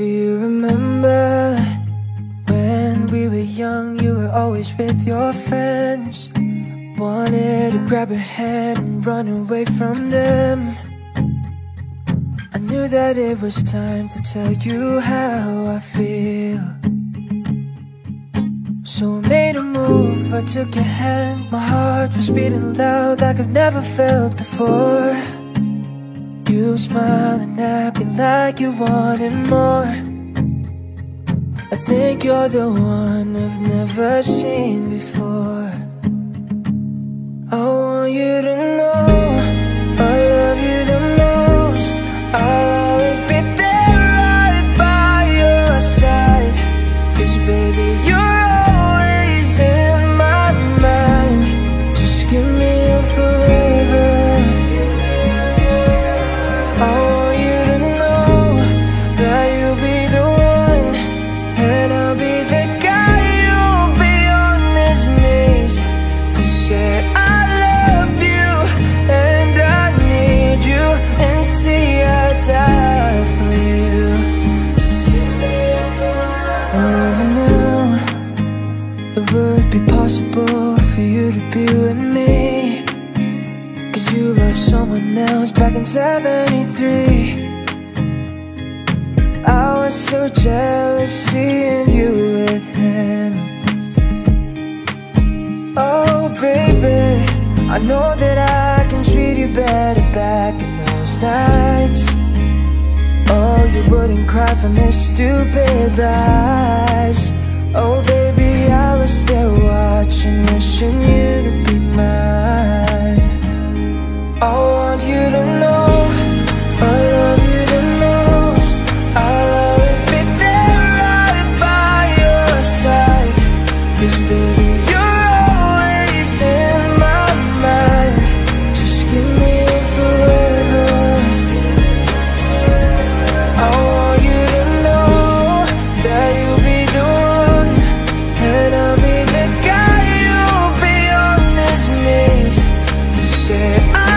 Do you remember when we were young? You were always with your friends. Wanted to grab her hand and run away from them. I knew that it was time to tell you how I feel. So I made a move, I took your hand. My heart was beating loud like I've never felt before. You smiling at me like you wanted more. I think you're the one I've never seen before it would be possible for you to be with me. Cause you loved someone else back in 73 I was so jealous seeing you with him. Oh baby, I know that I can treat you better back in those nights. Oh, you wouldn't cry from his stupid lies. Oh baby, watching, wishing you to said I